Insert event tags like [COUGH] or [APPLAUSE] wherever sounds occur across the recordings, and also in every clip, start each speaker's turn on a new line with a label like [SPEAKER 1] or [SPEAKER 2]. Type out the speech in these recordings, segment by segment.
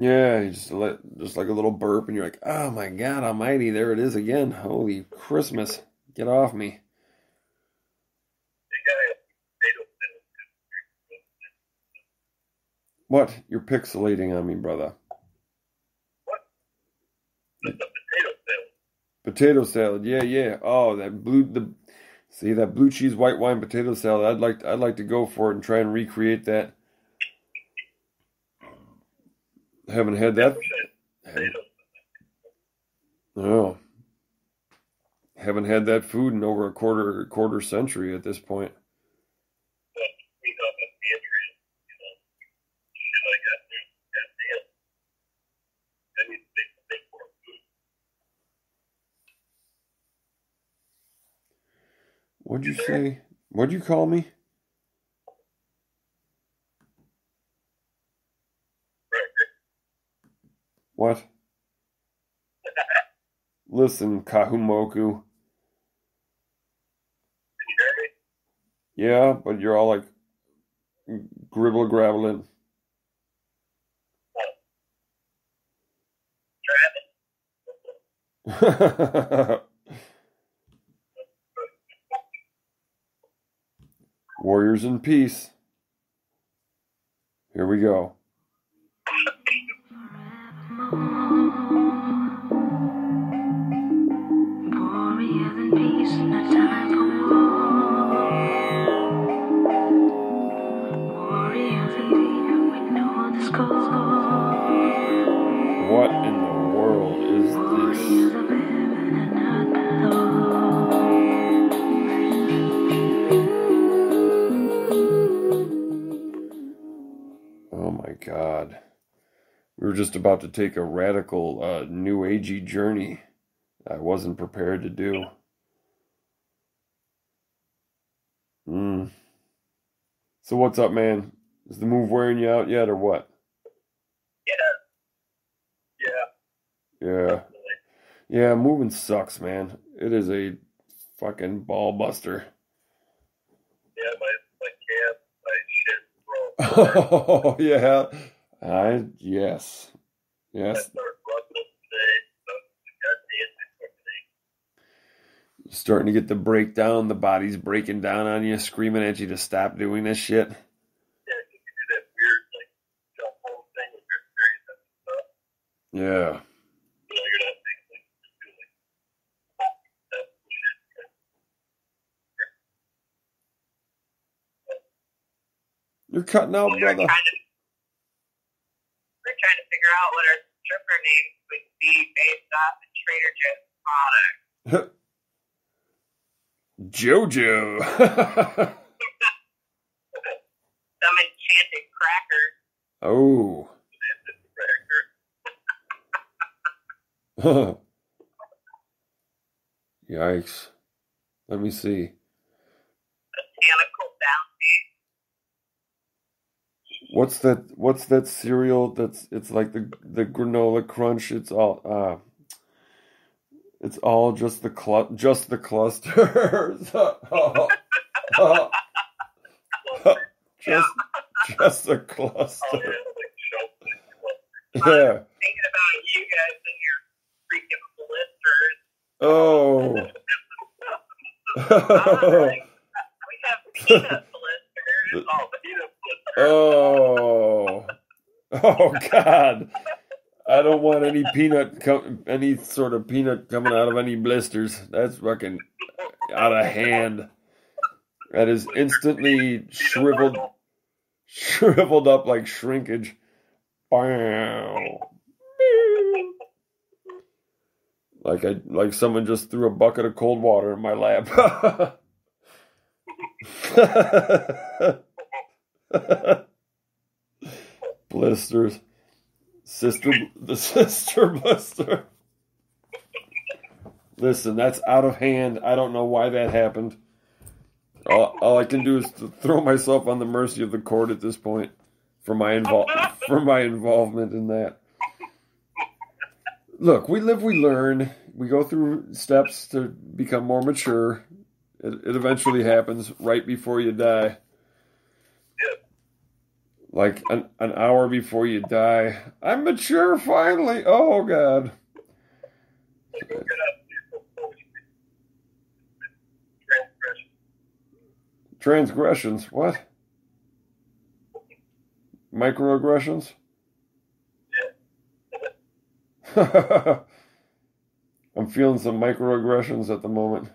[SPEAKER 1] Yeah, just let just like a little burp, and you're like, "Oh my God Almighty, there it is again! Holy Christmas! Get off me!" What? You're pixelating on me, brother.
[SPEAKER 2] What? Potato salad.
[SPEAKER 1] Potato salad, yeah, yeah. Oh, that blue the see that blue cheese white wine potato salad. I'd like I'd like to go for it and try and recreate that. Haven't had that. Oh. Haven't had that food in over a quarter quarter century at this point. What'd you say? What'd you call me? What? Listen, Kahumoku. Yeah, but you're all like gribble graveling. [LAUGHS] Warriors in peace. Here we go. We were just about to take a radical uh, new agey journey I wasn't prepared to do. Hmm. So what's up, man? Is the move wearing you out yet or what?
[SPEAKER 2] Yeah. Yeah.
[SPEAKER 1] Yeah. Yeah, moving sucks, man. It is a fucking ball buster.
[SPEAKER 2] Yeah, my my calf, my shit. [LAUGHS]
[SPEAKER 1] Oh [LAUGHS] yeah. I yes. Yes.
[SPEAKER 2] started running today. So goddamn it,
[SPEAKER 1] Starting to get the breakdown, the body's breaking down on you, screaming at you to stop doing this shit.
[SPEAKER 2] Yeah. you do that weird like jump home thing with your fairies and stuff.
[SPEAKER 1] Yeah.
[SPEAKER 2] You know, you're not thinking like you're doing like that shit.
[SPEAKER 1] You're cutting out,
[SPEAKER 3] we were
[SPEAKER 1] brother.
[SPEAKER 3] trying to we were trying to figure out what our stripper names would be based off the Trader Product. [LAUGHS]
[SPEAKER 1] Jojo. [LAUGHS]
[SPEAKER 3] Some enchanted cracker.
[SPEAKER 1] oh. [LAUGHS] Yikes. Let me see.
[SPEAKER 3] Botanical bounty.
[SPEAKER 1] What's that what's that cereal that's it's like the the granola crunch, it's all uh it's all just the clu- just the clusters. Oh, [LAUGHS] oh. just just the cluster.
[SPEAKER 2] Oh, yeah, like shelf thing.
[SPEAKER 1] Yeah.
[SPEAKER 3] Thinking about you guys and your freaking blisters.
[SPEAKER 1] Oh. [LAUGHS]
[SPEAKER 3] We have peanut [LAUGHS] blisters.
[SPEAKER 2] Peanut butter.
[SPEAKER 1] oh. Oh God. I don't want any peanut com- any sort of peanut coming out of any blisters. That's fucking out of hand. That is instantly shriveled shriveled up like shrinkage. Like I like someone just threw a bucket of cold water in my lap. [LAUGHS] Blisters. Sister [LAUGHS] the sister blister. Listen, that's out of hand. I don't know why that happened. All, all I can do is to throw myself on the mercy of the court at this point for my invol- for my involvement in that. Look, we live, we learn. We go through steps to become more mature. It, it eventually happens right before you die. Like an, an hour before you die. I'm mature finally. Oh God. Transgressions. What? Microaggressions? [LAUGHS] I'm feeling some microaggressions at the moment.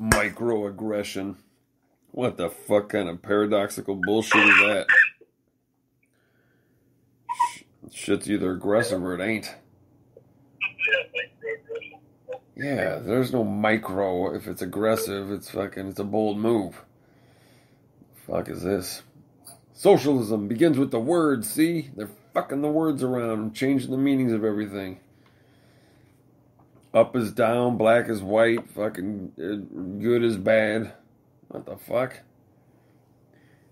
[SPEAKER 1] Microaggression. What the fuck kind of paradoxical bullshit is that? Shit's either aggressive or it ain't.
[SPEAKER 2] Yeah.
[SPEAKER 1] There's no micro. If it's aggressive, it's fucking, it's a bold move. Fuck is this? Socialism begins with the words, see? They're fucking the words around, changing the meanings of everything. Up is down, black is white, fucking uh, good is bad. What the fuck?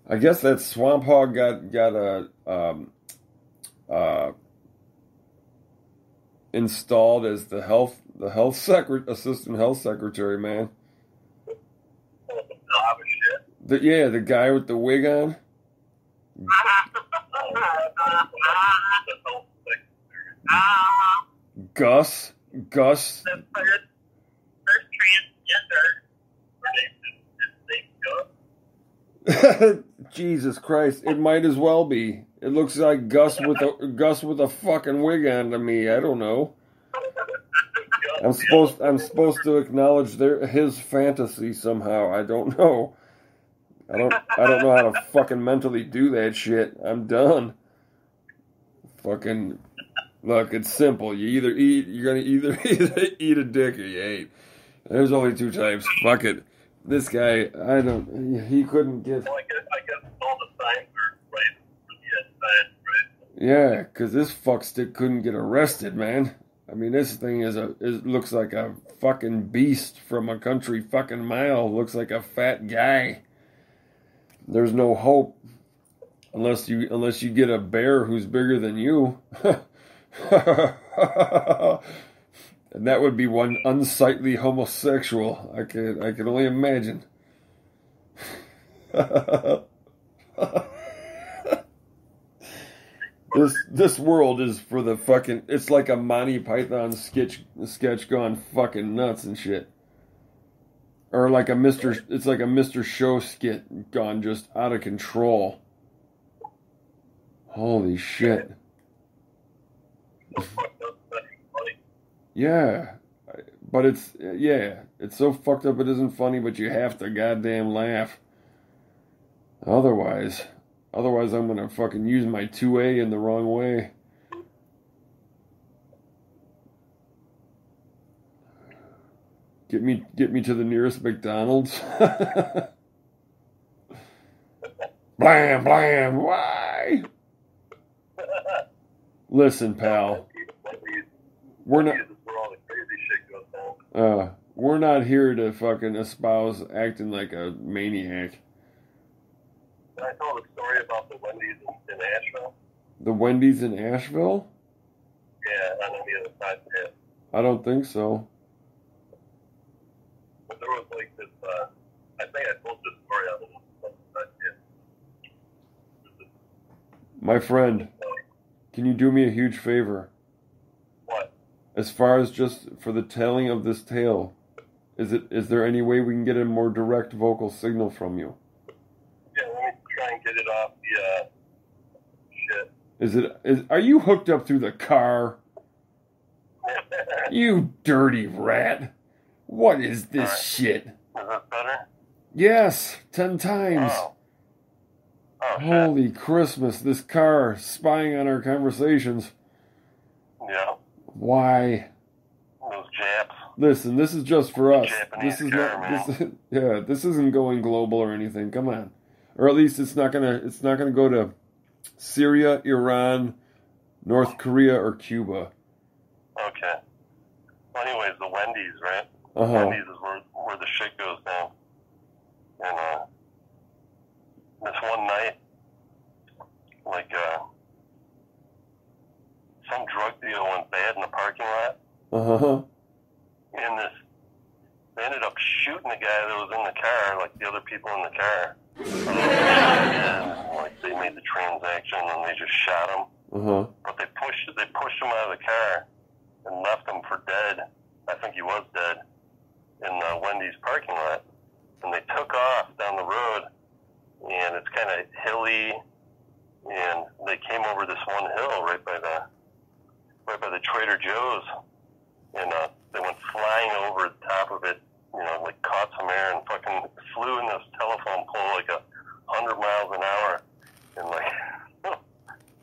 [SPEAKER 1] I guess that swamp hog got got a um, uh, installed as the health the health secret assistant health secretary man. The, yeah, the guy with the wig on.
[SPEAKER 2] The whole thing.
[SPEAKER 1] Gus. Gus.
[SPEAKER 3] the first, first transgender.
[SPEAKER 2] Her name is- is named Gus.
[SPEAKER 1] Jesus Christ! It might as well be. It looks like Gus with a Gus with a fucking wig on to me. I don't know. I'm supposed I'm supposed to acknowledge their his fantasy somehow. I don't know. I don't I don't know how to fucking mentally do that shit. I'm done. Fucking look, it's simple. You either eat you're gonna either [LAUGHS] either eat a dick or you ain't. There's only two types. Fuck it. This guy, I don't he couldn't get
[SPEAKER 2] Well, I guess, I guess all the signs are right for the inside, right?
[SPEAKER 1] Yeah, because this fuckstick couldn't get arrested, man. I mean, this thing is a is looks like a fucking beast from a country fucking mile. Looks like a fat guy. There's no hope unless you unless you get a bear who's bigger than you. [LAUGHS] [LAUGHS] and that would be one unsightly homosexual. I can I can only imagine. [LAUGHS] This this world is for the fucking. It's like a Monty Python sketch sketch gone fucking nuts and shit, or like a Mister. It's like a Mister Show skit gone just out of control. Holy shit!
[SPEAKER 2] So fucked up, that's funny.
[SPEAKER 1] Yeah, but it's yeah, it's so fucked up it isn't funny, but you have to goddamn laugh. Otherwise, otherwise I'm gonna fucking use my two A in the wrong way. Get me, get me to the nearest McDonald's. [LAUGHS] blam, blam. Why? Listen, pal. We're not.
[SPEAKER 2] Wendy's is where all the crazy shit goes down.
[SPEAKER 1] Uh, we're not here to fucking espouse acting like a maniac.
[SPEAKER 2] Did I tell the story about the Wendy's in, in Asheville?
[SPEAKER 1] The Wendy's in Asheville?
[SPEAKER 2] Yeah, on the other side of it.
[SPEAKER 1] I don't think so.
[SPEAKER 2] But there was like this, uh, I think I told this story on the other side of it.
[SPEAKER 1] My friend, can you do me a huge favor?
[SPEAKER 2] What?
[SPEAKER 1] As far as just for the telling of this tale, is it is there any way we can get a more direct vocal signal from you?
[SPEAKER 2] Yeah, let me try and get it off the, uh, shit.
[SPEAKER 1] Is it is are you hooked up through the car? [LAUGHS] You dirty rat. What is this
[SPEAKER 2] Alright.
[SPEAKER 1] shit?
[SPEAKER 2] Is that better?
[SPEAKER 1] Yes, ten times.
[SPEAKER 2] Oh. Oh, shit.
[SPEAKER 1] Holy Christmas, this car spying on our conversations.
[SPEAKER 2] Yeah,
[SPEAKER 1] Why?
[SPEAKER 2] those Japs.
[SPEAKER 1] Listen, this is just for us.
[SPEAKER 2] Japanese
[SPEAKER 1] This is
[SPEAKER 2] car,
[SPEAKER 1] not this [LAUGHS] yeah, this isn't going global or anything. Come on. Or at least it's not going to it's not going to go to Syria, Iran, North Korea or Cuba.
[SPEAKER 2] Okay. Well, anyways, the Wendy's, right?
[SPEAKER 1] Uh-huh.
[SPEAKER 2] Wendy's is where, where the shit goes down. And, uh, this one night, like, uh, some drug deal went bad in the parking lot,
[SPEAKER 1] Uh-huh.
[SPEAKER 2] and this, they ended up shooting the guy that was in the car, like the other people in the car. and, like they made the transaction and they just shot him.
[SPEAKER 1] Uh huh.
[SPEAKER 2] But they pushed they pushed him out of the car and left him for dead. I think he was dead in the Wendy's parking lot. And they took off down the road, and it's kind of hilly. And they came over this one hill right by the right by the Trader Joe's, and uh, they went flying over the top of it. You know, like caught some air and fucking flew in this telephone pole like a hundred miles an hour, and like [LAUGHS]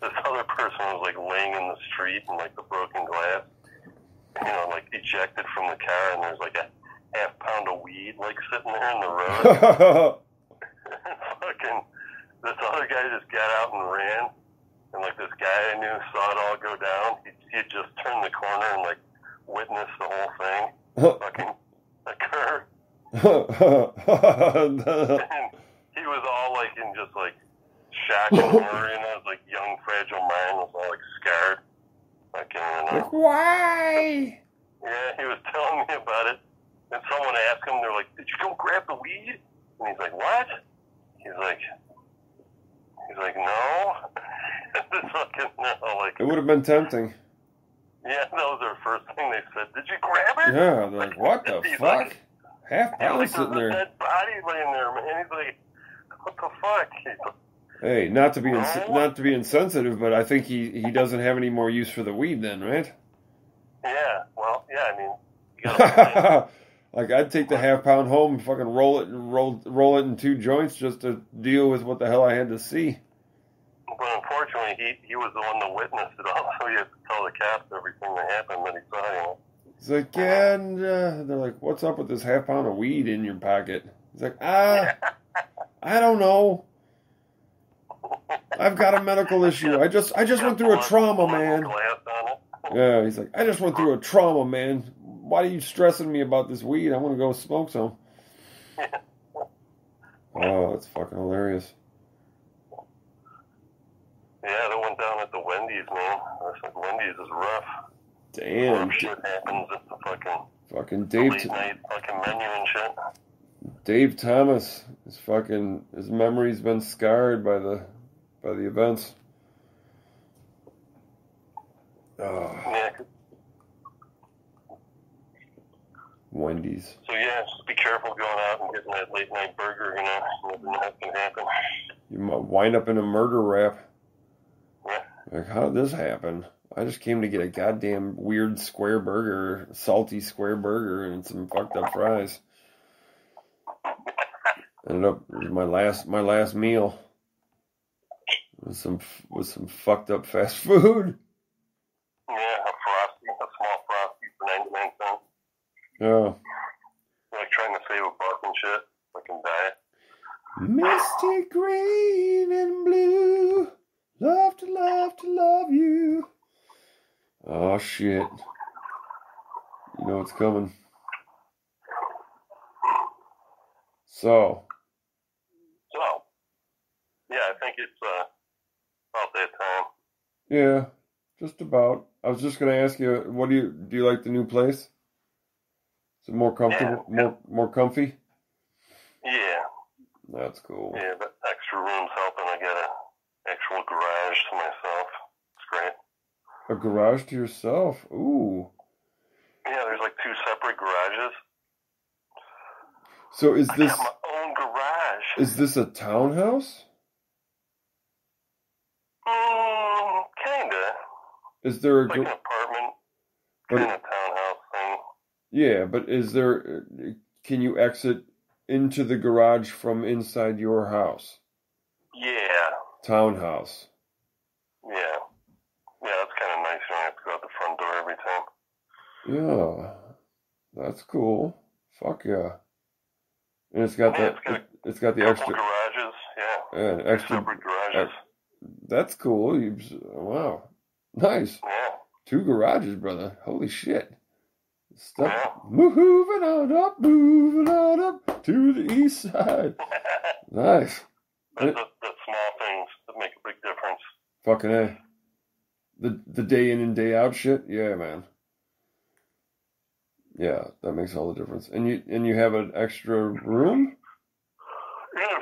[SPEAKER 2] this other person was like laying in the street in like the broken glass, you know, like ejected from the car, and there's like a half pound of weed like sitting there in the road. [LAUGHS] [LAUGHS] fucking this other guy just got out and ran, and like this guy I knew saw it all go down. He, just turned the corner and like witnessed the whole thing fucking occur. and [LAUGHS] [LAUGHS] he was all like in just like shock and [LAUGHS] horror, and I was like young fragile mind was all like scared. Fucking, know.
[SPEAKER 1] like, why?
[SPEAKER 2] Yeah, he was telling me about it. And someone asked him, they're like, Did you go grab the weed? And he's like, What? He's like He's like, No. fucking no, like
[SPEAKER 1] It would have been tempting.
[SPEAKER 2] Yeah, [LAUGHS] that was their first thing they said. Did you grab it?
[SPEAKER 1] Yeah, they're like, what [LAUGHS] the fuck?
[SPEAKER 2] like-
[SPEAKER 1] Half pound
[SPEAKER 2] like,
[SPEAKER 1] sitting
[SPEAKER 2] a
[SPEAKER 1] there.
[SPEAKER 2] dead body laying there, man. He's like, What the fuck? Like,
[SPEAKER 1] Hey, not to be ins-
[SPEAKER 2] No.
[SPEAKER 1] not to be insensitive, but I think he he doesn't have any more use for the weed then, right?
[SPEAKER 2] Yeah, well, yeah, I mean [LAUGHS]
[SPEAKER 1] like I'd take the half pound home, and fucking roll it and roll roll it in two joints just to deal with what the hell I had to see.
[SPEAKER 2] But unfortunately, he, he was the one that witnessed it all, [LAUGHS] so he had to tell the cops everything that happened that he saw. You know.
[SPEAKER 1] It's like, yeah, and uh, they're like, "What's up with this half pound of weed in your pocket?" He's like, "Ah, [LAUGHS] I don't know. [LAUGHS] I've got a medical issue. I just I just went through a trauma, man." Yeah, he's like, "I just went through a trauma, man. Why are you stressing me about this weed? I want to go smoke some." Oh, that's fucking hilarious.
[SPEAKER 2] Yeah, that went down at the Wendy's, man. That's like Wendy's is rough.
[SPEAKER 1] Damn,
[SPEAKER 2] Rough shit happens at the fucking
[SPEAKER 1] fucking Dave.
[SPEAKER 2] late night fucking menu and shit.
[SPEAKER 1] Dave Thomas, his fucking his memory's been scarred by the by the events. Oh,
[SPEAKER 2] Yeah.
[SPEAKER 1] Wendy's.
[SPEAKER 2] So yeah, just be careful going out and getting that late night burger. You know, never know what can happen.
[SPEAKER 1] You might wind up in a murder rap. Like, how did this happen? I just came to get a goddamn weird square burger, salty square burger, and some fucked up fries. Ended up it was my last my last meal. With some with some fucked up fast [LAUGHS] food.
[SPEAKER 2] Yeah, a frosty, a small frosty for ninety nine cents.
[SPEAKER 1] Yeah.
[SPEAKER 2] Like trying to save a buck and shit. Fucking diet.
[SPEAKER 1] Misty green and blue. Love to love to love you. Oh shit. You know what's coming. So,
[SPEAKER 2] So, yeah, I think it's uh, about that time.
[SPEAKER 1] yeah, just about. I was just gonna ask you, what do you do you like the new place? Is it more comfortable
[SPEAKER 2] Yeah.
[SPEAKER 1] more more comfy?
[SPEAKER 2] Yeah,
[SPEAKER 1] That's cool.
[SPEAKER 2] yeah, the extra room's helping. I got an actual garage to myself. It's great.
[SPEAKER 1] A garage to yourself. Ooh.
[SPEAKER 2] Yeah, there's like two separate garages.
[SPEAKER 1] So is
[SPEAKER 2] I
[SPEAKER 1] this
[SPEAKER 2] my own garage.
[SPEAKER 1] is this a townhouse?
[SPEAKER 2] Mm, kinda.
[SPEAKER 1] Is there a
[SPEAKER 2] like an apartment
[SPEAKER 1] but
[SPEAKER 2] kind of townhouse thing.
[SPEAKER 1] Yeah, but is there? Can you exit into the garage from inside your house,
[SPEAKER 2] Yeah,
[SPEAKER 1] townhouse?
[SPEAKER 2] yeah, yeah. That's kind of nice. You don't have to go out the front door every time.
[SPEAKER 1] Yeah, that's cool. Fuck yeah! And it's got
[SPEAKER 2] Yeah,
[SPEAKER 1] that.
[SPEAKER 2] it's got a
[SPEAKER 1] It's got the extra.
[SPEAKER 2] garages. Yeah,
[SPEAKER 1] Yeah, extra.
[SPEAKER 2] separate garages.
[SPEAKER 1] That's cool. You, wow, nice.
[SPEAKER 2] Yeah.
[SPEAKER 1] Two garages, brother. Holy shit. Stuff.
[SPEAKER 2] Yeah.
[SPEAKER 1] Moving on up, moving on up to the east side. [LAUGHS] Nice.
[SPEAKER 2] The, the small things that make a big difference.
[SPEAKER 1] Fucking A. The the day in and day out shit, yeah, man. Yeah, that makes all the difference. And you and you have an extra room?
[SPEAKER 2] Yeah,